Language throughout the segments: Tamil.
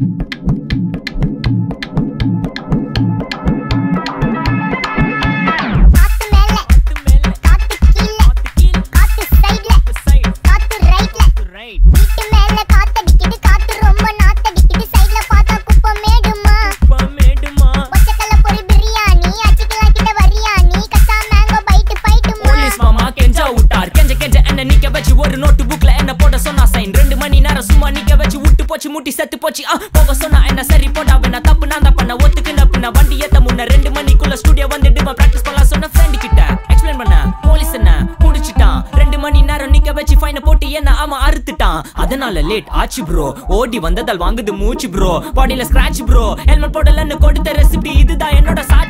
காத்து முட்டி செத்து போச்சு. போக சொன்னா என்ன சரி போடா வேணா தப்பு நான் தான் பண்ண ஒத்துக்கு நப்புன வண்டி ஏத்த முன்ன ரெண்டு மணிக்குள்ள ஸ்டுடியோ வந்துட்டு பிராக்டிஸ் பண்ணலாம் சொன்ன ஃப்ரெண்ட் கிட்ட. எக்ஸ்பிளைன் பண்ண. போலீஸ் என்ன? புடிச்சிட்டான் ரெண்டு மணி நேரம் நிக்க வச்சு ஃபைனை போட்டு என்ன ஆமா அறுத்துட்டான். அதனால லேட் ஆச்சு ப்ரோ ஓடி வந்ததால் வாங்குது மூச்சு ப்ரோ பாடியில ஸ்கிராட்ச் ப்ரோ ஹெல்மெட் போடலன்னு கொடுத்த ரெசிபி இதுதான் என்னோட சாட்சி.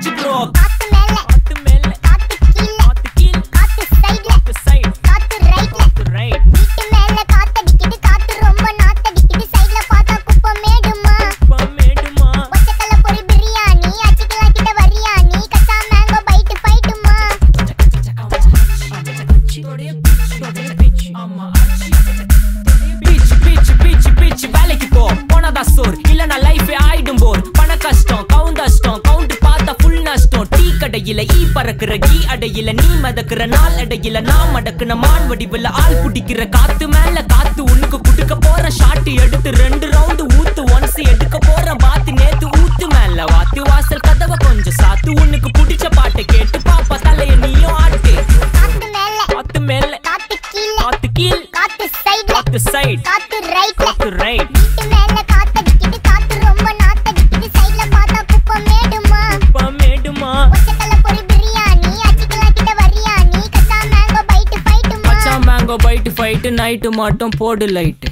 வேலைக்கு போ. போனதா சோர் இல்லனா லைஃபே ஆயிடும் போர். பண கஷ்டம் கவுண்டஷ்டம் கவுண்ட் பார்த்தா ஃபுல் நஷ்டம். டீ கடையில ஈ பறக்குற கீ அடையில நீ மதக்குற நாள் அடையில நான் மடக்குன மான் வடிவில் ஆள் குடிக்கிற. காத்து மேல காத்து உனக்கு குடுக்க போற ஷாட்டு எடுத்து ரெண்டு ரவுண்டு ஊத்து ஒன்ஸ் எடுக்க போற பாத்து நேத்து ஊத்து மேல வாத்து வாசல் கதவை கொஞ்சம் சாத்து. உனக்கு பிடிச்ச பாட்டை கேட்டு காத்து சைடு காத்து ரைட்ல காத்து ரைட் வீட்டு மேல காத்தடிக்குது? காத்து ரொம்ப நாத்தடிக்குது. சைடுல பார்த்தா குப்பை மேடுமா? மேடுமா? பச்சைக்கல்ல பொரி பிரியாணி அச்சிக்கலாம் கிட்ட வரியா நீ கச்சா மேங்கோ பைட்டு பைட்டுமா மச்சான் மேங்கோ பைட்டு ஃபைட்டு நைட்டு மட்டும் போடு லைட்டு